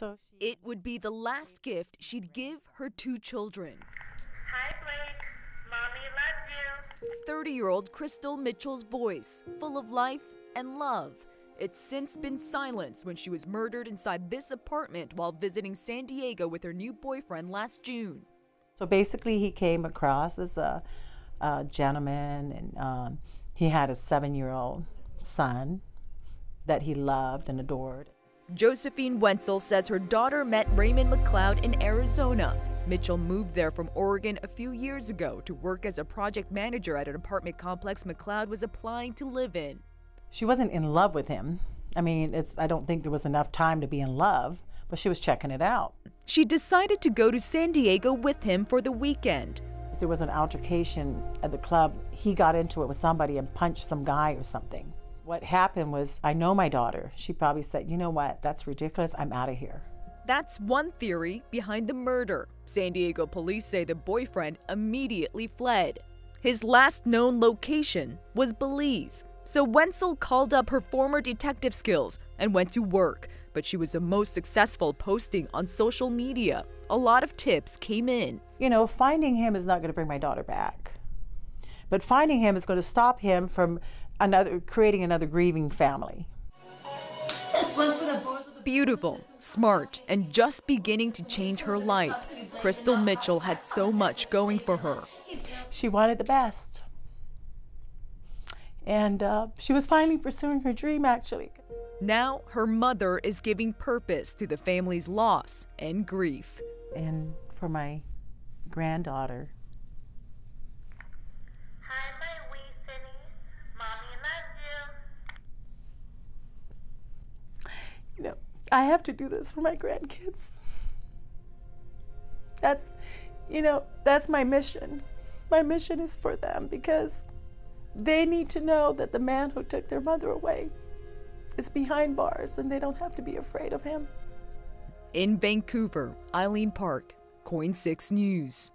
So It would be the last gift she'd give her two children. Hi, Blake. Mommy loves you. 30 year old Crystal Mitchell's voice, full of life and love. It's since been silenced when she was murdered inside this apartment while visiting San Diego with her new boyfriend last June. So basically, he came across as a, a gentleman, and um, he had a seven-year-old son that he loved and adored. Josephine Wenzel says her daughter met Raymond McLeod in Arizona. Mitchell moved there from Oregon a few years ago to work as a project manager at an apartment complex McLeod was applying to live in. She wasn't in love with him. I mean, it's I don't think there was enough time to be in love, but she was checking it out. She decided to go to San Diego with him for the weekend. There was an altercation at the club. He got into it with somebody and punched some guy or something. What happened was, I know my daughter. She probably said, you know what, that's ridiculous. I'm out of here. That's one theory behind the murder. San Diego police say the boyfriend immediately fled. His last known location was Belize. So Wenzel called up her former detective skills and went to work, but she was the most successful posting on social media. A lot of tips came in. You know, finding him is not going to bring my daughter back. But finding him is going to stop him from another creating another grieving family. Beautiful, smart, and just beginning to change her life. Crystal Mitchell had so much going for her. She wanted the best. And uh, she was finally pursuing her dream, actually. Now, her mother is giving purpose to the family's loss and grief. And for my granddaughter, Hi, my wee Cindy. Mommy loves you. you know, I have to do this for my grandkids. That's, you know, that's my mission. My mission is for them because they need to know that the man who took their mother away is behind bars and they don't have to be afraid of him. In Vancouver, Eileen Park, KOIN 6 News.